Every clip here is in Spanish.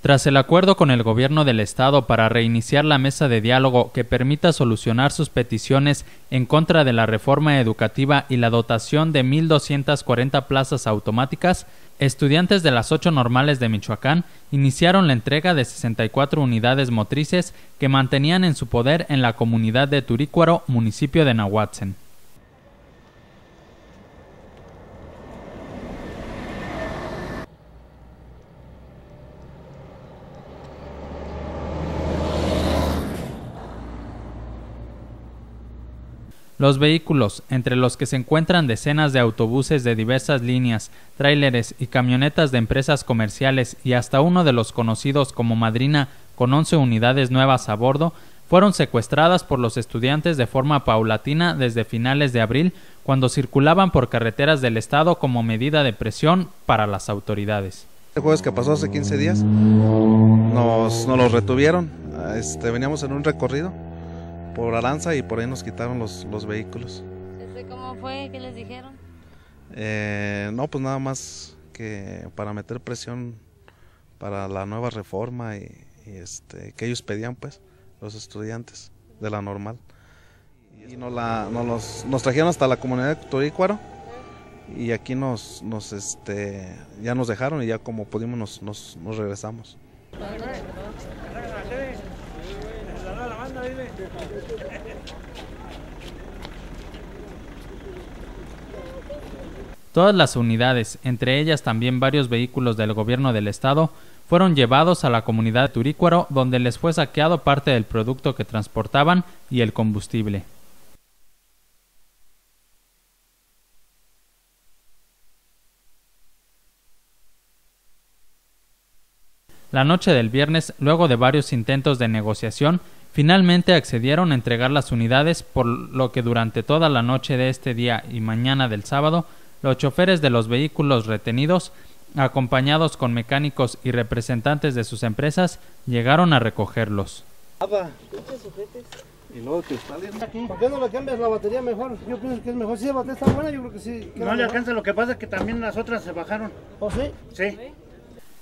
Tras el acuerdo con el gobierno del estado para reiniciar la mesa de diálogo que permita solucionar sus peticiones en contra de la reforma educativa y la dotación de 1.240 plazas automáticas, estudiantes de las ocho normales de Michoacán iniciaron la entrega de 64 unidades motrices que mantenían en su poder en la comunidad de Turícuaro, municipio de Nahuatzen. Los vehículos, entre los que se encuentran decenas de autobuses de diversas líneas, tráileres y camionetas de empresas comerciales y hasta uno de los conocidos como Madrina con 11 unidades nuevas a bordo, fueron secuestradas por los estudiantes de forma paulatina desde finales de abril, cuando circulaban por carreteras del estado como medida de presión para las autoridades. El jueves que pasó hace 15 días nos, nos los retuvieron, este, veníamos en un recorrido por Aranza y por ahí nos quitaron los, los vehículos. ¿Este ¿Cómo fue? ¿Qué les dijeron? Eh, no, pues nada más que para meter presión para la nueva reforma y, este, que ellos pedían, pues, los estudiantes de la normal. Y nos, la, nos, los, nos trajeron hasta la comunidad de Turícuaro y aquí nos, nos este, ya nos dejaron y ya como pudimos nos, nos, nos regresamos. Todas las unidades, entre ellas también varios vehículos del gobierno del estado, fueron llevados a la comunidad de Turícuaro, donde les fue saqueado parte del producto que transportaban y el combustible. La noche del viernes, luego de varios intentos de negociación, finalmente accedieron a entregar las unidades, por lo que durante toda la noche de este día y mañana del sábado, los choferes de los vehículos retenidos, acompañados con mecánicos y representantes de sus empresas, llegaron a recogerlos. Y luego que ¿Por qué no le cambias la batería mejor? Yo pienso que es mejor. Si la batería está buena, yo creo que sí. No le alcanza, lo que pasa es que también las otras se bajaron. ¿Oh, sí? Sí.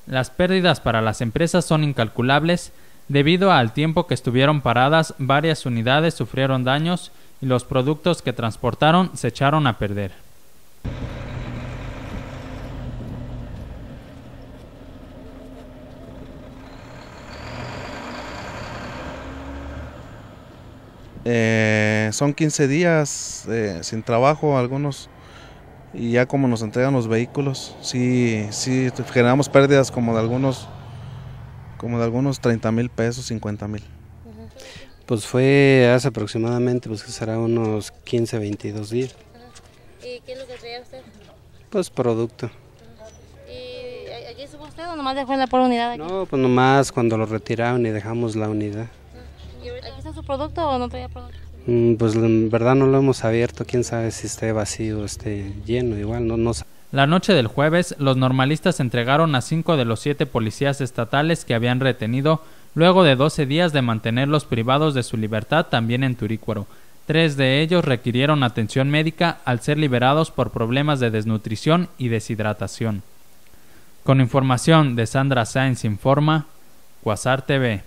Las pérdidas para las empresas son incalculables. Debido al tiempo que estuvieron paradas, varias unidades sufrieron daños y los productos que transportaron se echaron a perder. Eh, son 15 días eh, sin trabajo algunos y ya como nos entregan los vehículos, sí, sí generamos pérdidas como de algunos, como de algunos 30 mil pesos, 50 mil. Pues fue hace aproximadamente, pues que será unos 15, 22 días. ¿Y qué es lo que traía usted? Pues producto. ¿Y aquí estuvo usted o nomás dejó en la por unidad aquí? No, pues nomás cuando lo retiraron y dejamos la unidad. ¿Y aquí está su producto o no traía producto? Mm, pues en verdad no lo hemos abierto, quién sabe si esté vacío o esté lleno, igual no, no La noche del jueves, los normalistas entregaron a cinco de los siete policías estatales que habían retenido luego de 12 días de mantenerlos privados de su libertad también en Turícuaro. Tres de ellos requirieron atención médica al ser liberados por problemas de desnutrición y deshidratación. Con información de Sandra Sáenz Informa, Quasar TV.